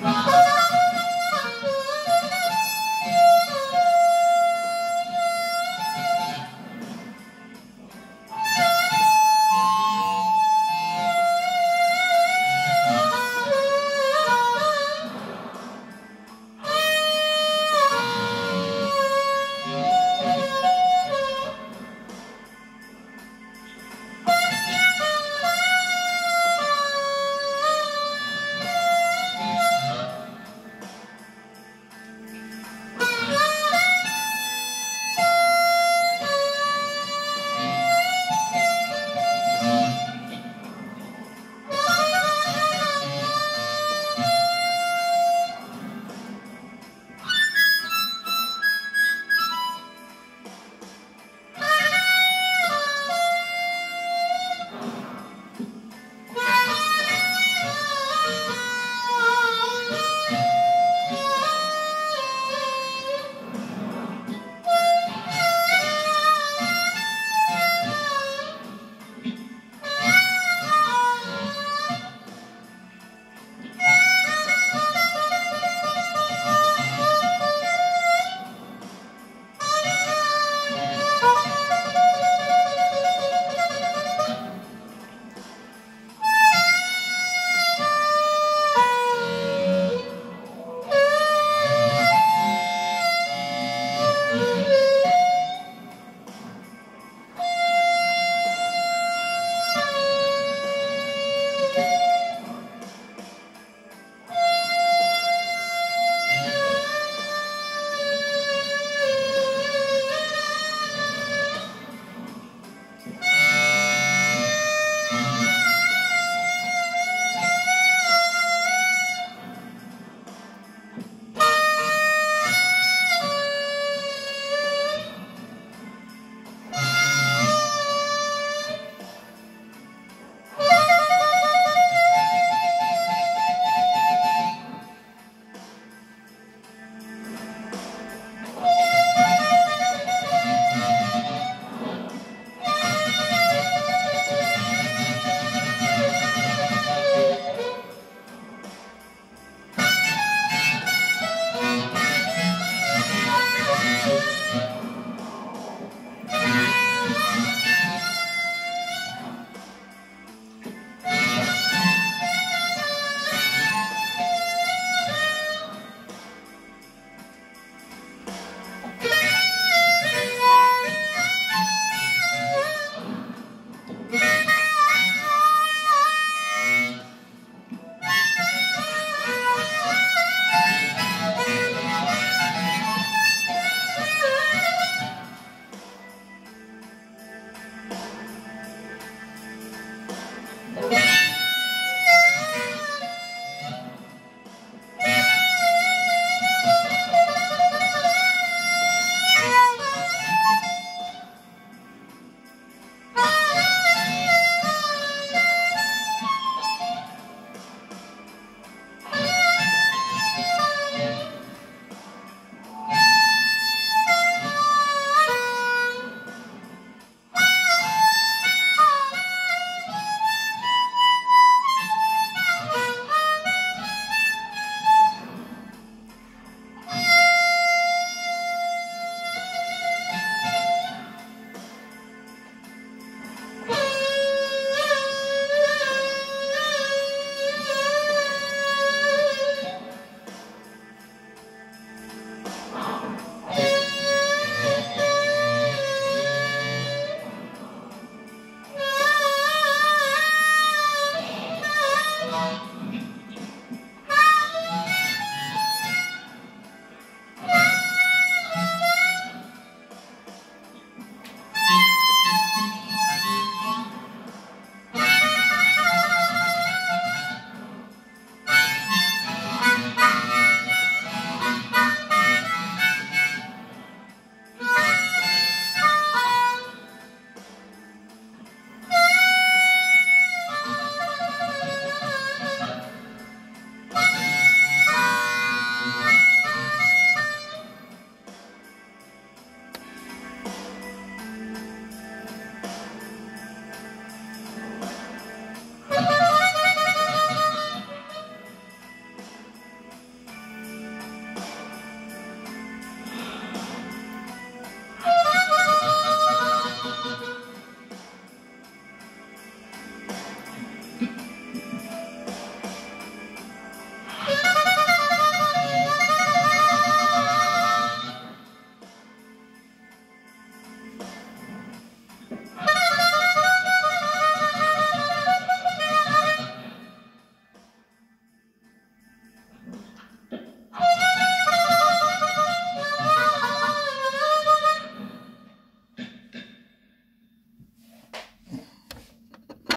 Bye.